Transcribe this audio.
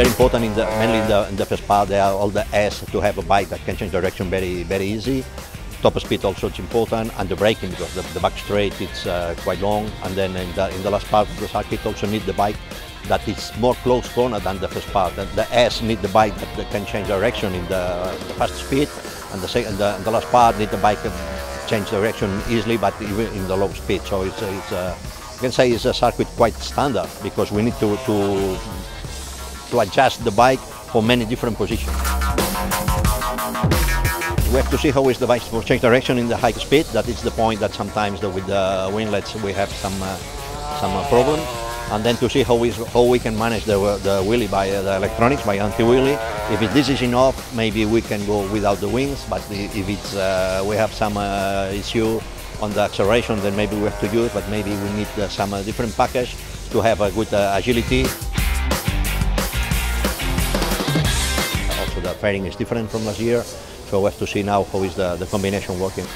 very important in the mainly in the, in the first part. There are all the S to have a bike that can change direction very very easy. Top speed also is important, and the braking because the, the back straight it's uh, quite long. And then in the in the last part of the circuit also need the bike that is more close corner than the first part. And the S need the bike that, can change direction in the, the fast speed, and the second the, the last part need the bike that change direction easily, but even in the low speed. So it's it's a, you can say it's a circuit quite standard because we need to to to adjust the bike for many different positions. We have to see how is the bike for change direction in the high speed. That is the point that sometimes the, with the winglets we have some uh, some uh, problem. And then to see how, is, how we can manage the, the wheelie by uh, the electronics, by anti-wheelie. If this is enough, maybe we can go without the wings. But if it's, uh, we have some uh, issue on the acceleration, then maybe we have to use. But maybe we need uh, some different package to have a good agility. the is different from last year. So we have to see now how is the, the combination working.